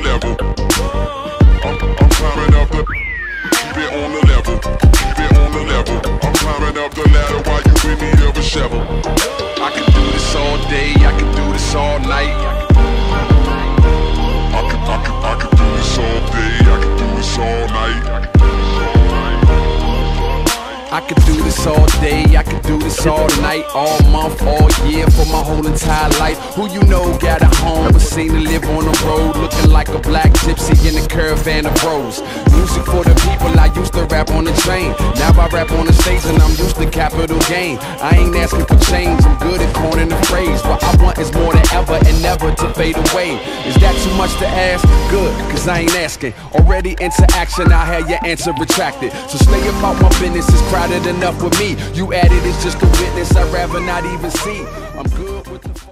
level. I'm, I'm climbing up the. Keep it on the level. Keep it on the level. I'm climbing up the ladder while you in need of a shovel. I can do this all day. I can do this all night. I can, I can, I can do this all day. I can do this all night. I could do this all day, I could do this all night, all month, all year, for my whole entire life. Who you know got a home, but seen a caravan of bros. Music for the people, I used to rap on the train. Now I rap on the stage and I'm used to capital gain. I ain't asking for change, I'm good at coining the phrase. What I want is more than ever and never to fade away. Is that too much to ask? Good, cause I ain't asking. Already into action, I had your answer retracted. So stay about my business, it's crowded enough with me. You added, it's just a witness I'd rather not even see. I'm good with the